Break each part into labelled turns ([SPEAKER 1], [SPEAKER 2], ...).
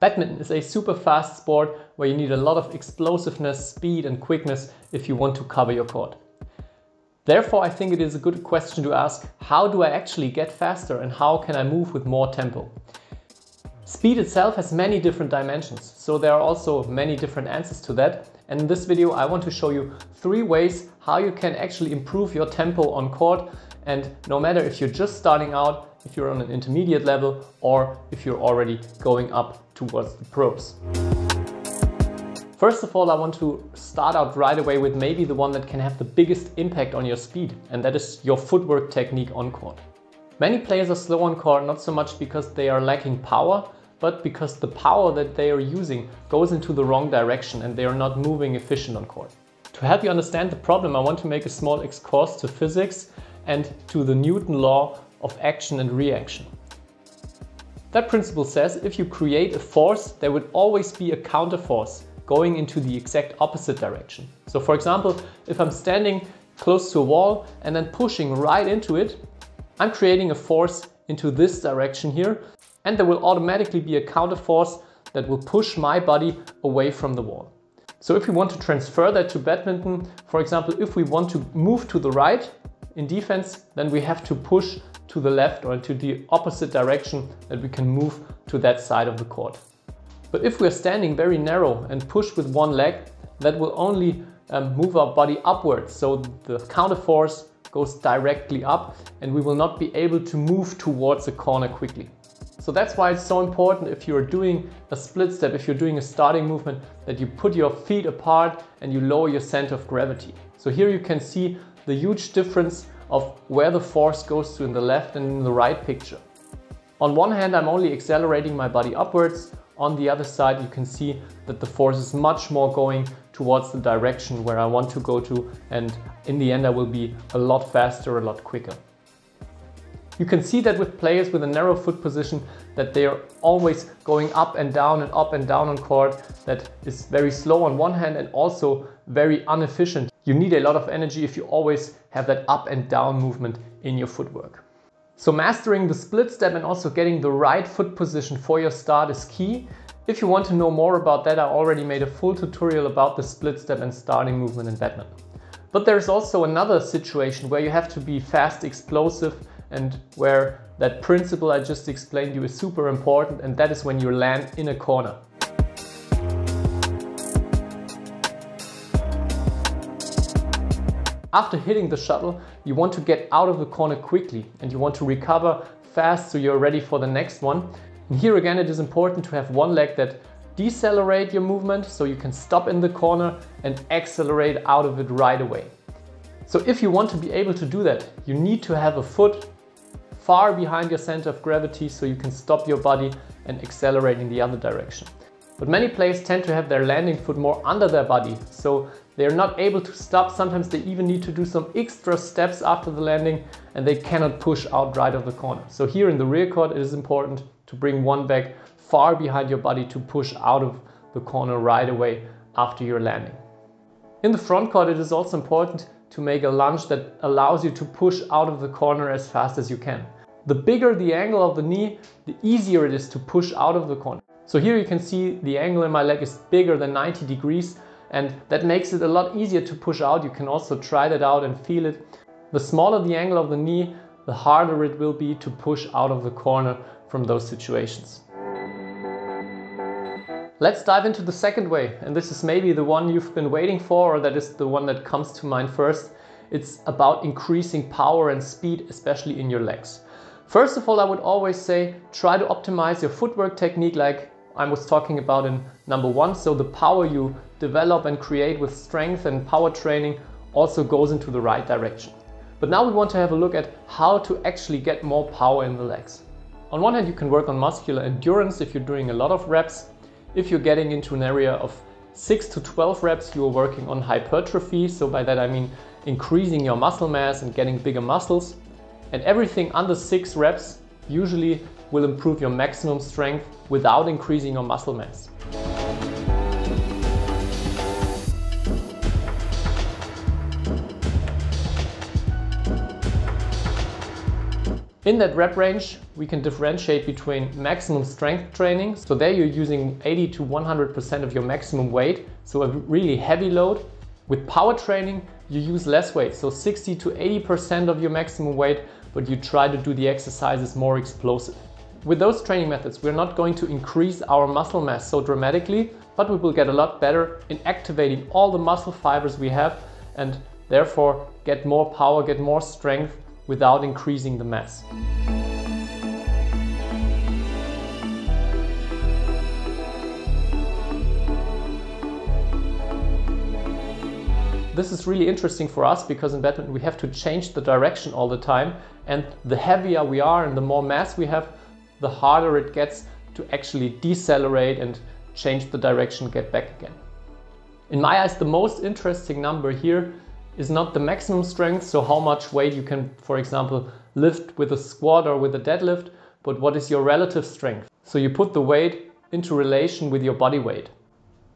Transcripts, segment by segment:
[SPEAKER 1] Badminton is a super fast sport where you need a lot of explosiveness, speed and quickness if you want to cover your court. Therefore, I think it is a good question to ask, how do I actually get faster and how can I move with more tempo? Speed itself has many different dimensions, so there are also many different answers to that. And in this video, I want to show you three ways how you can actually improve your tempo on court. And no matter if you're just starting out, if you're on an intermediate level, or if you're already going up towards the pros. First of all, I want to start out right away with maybe the one that can have the biggest impact on your speed, and that is your footwork technique on court. Many players are slow on court not so much because they are lacking power, but because the power that they are using goes into the wrong direction and they are not moving efficient on court. To help you understand the problem, I want to make a small excursus to physics and to the Newton law of action and reaction. That principle says if you create a force, there would always be a counter force going into the exact opposite direction. So for example, if I'm standing close to a wall and then pushing right into it, I'm creating a force into this direction here and there will automatically be a counter force that will push my body away from the wall. So if we want to transfer that to badminton, for example, if we want to move to the right in defense, then we have to push to the left or to the opposite direction that we can move to that side of the court. But if we're standing very narrow and push with one leg, that will only um, move our body upwards. So the counter force goes directly up and we will not be able to move towards the corner quickly. So that's why it's so important if you're doing a split step, if you're doing a starting movement, that you put your feet apart and you lower your center of gravity. So here you can see the huge difference of where the force goes to in the left and in the right picture. On one hand, I'm only accelerating my body upwards. On the other side, you can see that the force is much more going towards the direction where I want to go to. And in the end, I will be a lot faster, a lot quicker. You can see that with players with a narrow foot position that they are always going up and down and up and down on court that is very slow on one hand and also very inefficient. You need a lot of energy if you always have that up and down movement in your footwork. So mastering the split step and also getting the right foot position for your start is key. If you want to know more about that, I already made a full tutorial about the split step and starting movement in badminton. But there's also another situation where you have to be fast, explosive, and where that principle I just explained you is super important and that is when you land in a corner. After hitting the shuttle, you want to get out of the corner quickly and you want to recover fast so you're ready for the next one. And here again it is important to have one leg that decelerate your movement so you can stop in the corner and accelerate out of it right away. So if you want to be able to do that, you need to have a foot far behind your center of gravity so you can stop your body and accelerate in the other direction. But many players tend to have their landing foot more under their body, so they're not able to stop. Sometimes they even need to do some extra steps after the landing and they cannot push out right of the corner. So here in the rear court, it is important to bring one back far behind your body to push out of the corner right away after your landing. In the front court, it is also important to make a lunge that allows you to push out of the corner as fast as you can. The bigger the angle of the knee, the easier it is to push out of the corner. So here you can see the angle in my leg is bigger than 90 degrees and that makes it a lot easier to push out. You can also try that out and feel it. The smaller the angle of the knee, the harder it will be to push out of the corner from those situations. Let's dive into the second way, and this is maybe the one you've been waiting for, or that is the one that comes to mind first. It's about increasing power and speed, especially in your legs. First of all, I would always say try to optimize your footwork technique like I was talking about in number one. So the power you develop and create with strength and power training also goes into the right direction. But now we want to have a look at how to actually get more power in the legs. On one hand, you can work on muscular endurance if you're doing a lot of reps. If you're getting into an area of 6 to 12 reps, you are working on hypertrophy. So by that I mean increasing your muscle mass and getting bigger muscles. And everything under 6 reps usually will improve your maximum strength without increasing your muscle mass. In that rep range, we can differentiate between maximum strength training. So there you're using 80 to 100% of your maximum weight. So a really heavy load. With power training, you use less weight. So 60 to 80% of your maximum weight, but you try to do the exercises more explosive. With those training methods, we're not going to increase our muscle mass so dramatically, but we will get a lot better in activating all the muscle fibers we have and therefore get more power, get more strength without increasing the mass. This is really interesting for us because in badminton we have to change the direction all the time and the heavier we are and the more mass we have, the harder it gets to actually decelerate and change the direction, get back again. In my eyes, the most interesting number here is not the maximum strength, so how much weight you can, for example, lift with a squat or with a deadlift, but what is your relative strength. So you put the weight into relation with your body weight.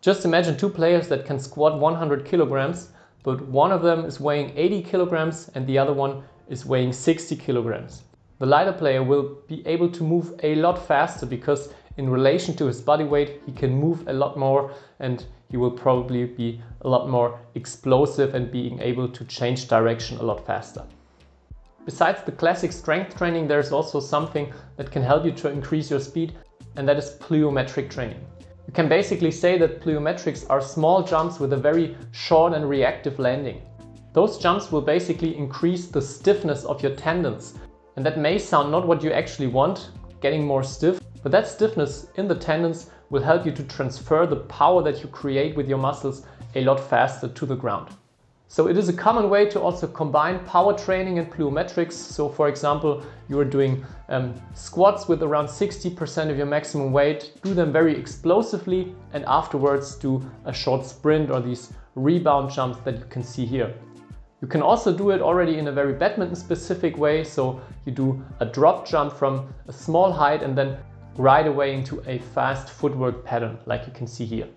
[SPEAKER 1] Just imagine two players that can squat 100 kilograms but one of them is weighing 80 kilograms and the other one is weighing 60 kilograms. The lighter player will be able to move a lot faster because in relation to his body weight he can move a lot more and he will probably be a lot more explosive and being able to change direction a lot faster. Besides the classic strength training there's also something that can help you to increase your speed and that is plyometric training. You can basically say that plyometrics are small jumps with a very short and reactive landing. Those jumps will basically increase the stiffness of your tendons. And that may sound not what you actually want, getting more stiff, but that stiffness in the tendons will help you to transfer the power that you create with your muscles a lot faster to the ground. So it is a common way to also combine power training and plyometrics. So for example, you are doing um, squats with around 60% of your maximum weight, do them very explosively and afterwards do a short sprint or these rebound jumps that you can see here. You can also do it already in a very badminton specific way. So you do a drop jump from a small height and then right away into a fast footwork pattern like you can see here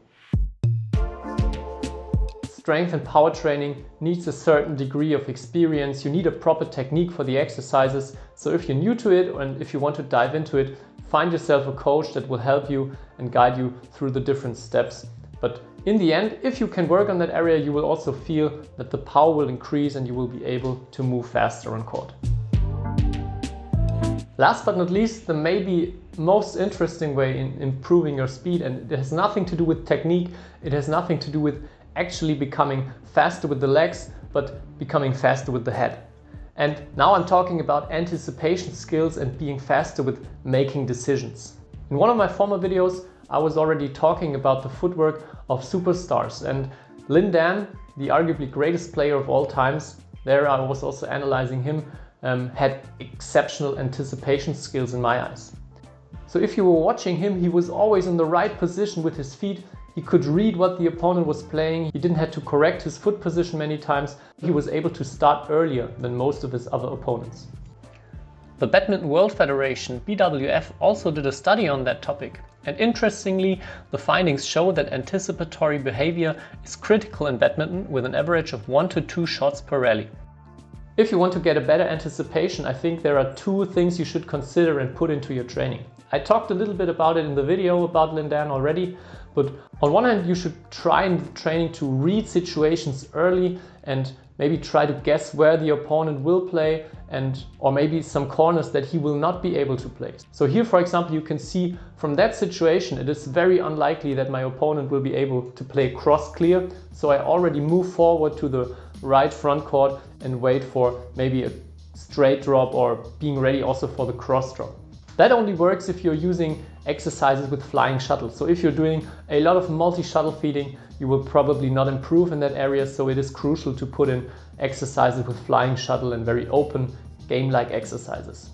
[SPEAKER 1] strength and power training needs a certain degree of experience. You need a proper technique for the exercises. So if you're new to it and if you want to dive into it, find yourself a coach that will help you and guide you through the different steps. But in the end, if you can work on that area, you will also feel that the power will increase and you will be able to move faster on court. Last but not least, the maybe most interesting way in improving your speed, and it has nothing to do with technique, it has nothing to do with actually becoming faster with the legs, but becoming faster with the head. And now I'm talking about anticipation skills and being faster with making decisions. In one of my former videos, I was already talking about the footwork of superstars and Lin Dan, the arguably greatest player of all times, there I was also analyzing him, um, had exceptional anticipation skills in my eyes. So if you were watching him, he was always in the right position with his feet he could read what the opponent was playing. He didn't have to correct his foot position many times. He was able to start earlier than most of his other opponents. The Badminton World Federation, BWF, also did a study on that topic. And interestingly, the findings show that anticipatory behavior is critical in badminton with an average of 1 to 2 shots per rally. If you want to get a better anticipation, I think there are two things you should consider and put into your training. I talked a little bit about it in the video about Lin Dan already, but on one hand, you should try in the training to read situations early and maybe try to guess where the opponent will play and or maybe some corners that he will not be able to play. So here, for example, you can see from that situation, it is very unlikely that my opponent will be able to play cross clear. So I already move forward to the right front court and wait for maybe a straight drop or being ready also for the cross drop. That only works if you're using exercises with flying shuttles. So if you're doing a lot of multi-shuttle feeding, you will probably not improve in that area. So it is crucial to put in exercises with flying shuttle and very open game-like exercises.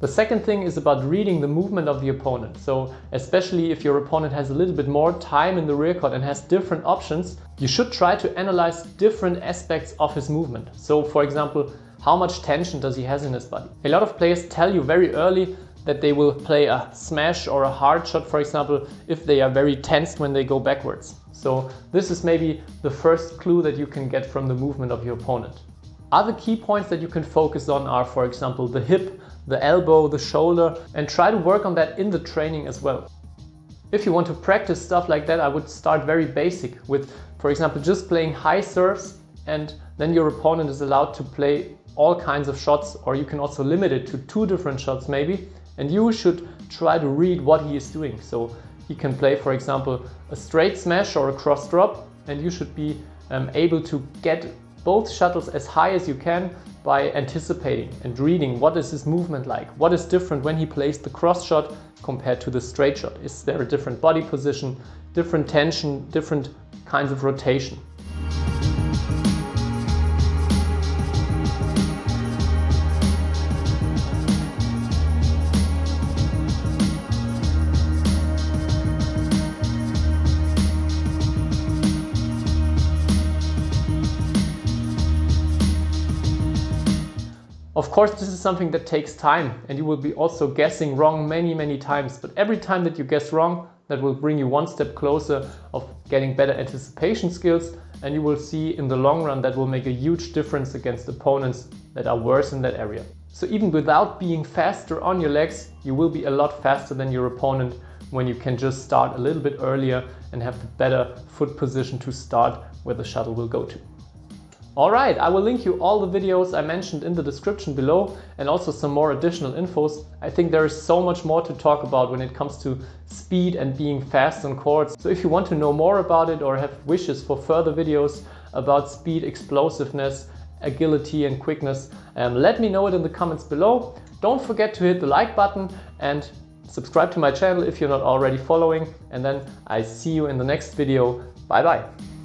[SPEAKER 1] The second thing is about reading the movement of the opponent. So especially if your opponent has a little bit more time in the rear court and has different options, you should try to analyze different aspects of his movement. So for example, how much tension does he has in his body? A lot of players tell you very early that they will play a smash or a hard shot, for example, if they are very tense when they go backwards. So this is maybe the first clue that you can get from the movement of your opponent. Other key points that you can focus on are, for example, the hip, the elbow, the shoulder, and try to work on that in the training as well. If you want to practice stuff like that, I would start very basic with, for example, just playing high serves and then your opponent is allowed to play all kinds of shots or you can also limit it to two different shots maybe and you should try to read what he is doing. So he can play, for example, a straight smash or a cross drop and you should be um, able to get both shuttles as high as you can by anticipating and reading what is his movement like, what is different when he plays the cross shot compared to the straight shot. Is there a different body position, different tension, different kinds of rotation? Of course, this is something that takes time and you will be also guessing wrong many, many times. But every time that you guess wrong, that will bring you one step closer of getting better anticipation skills. And you will see in the long run that will make a huge difference against opponents that are worse in that area. So even without being faster on your legs, you will be a lot faster than your opponent when you can just start a little bit earlier and have the better foot position to start where the shuttle will go to. Alright, I will link you all the videos I mentioned in the description below and also some more additional infos. I think there is so much more to talk about when it comes to speed and being fast on courts. So if you want to know more about it or have wishes for further videos about speed, explosiveness, agility and quickness, um, let me know it in the comments below. Don't forget to hit the like button and subscribe to my channel if you're not already following. And then I see you in the next video. Bye bye.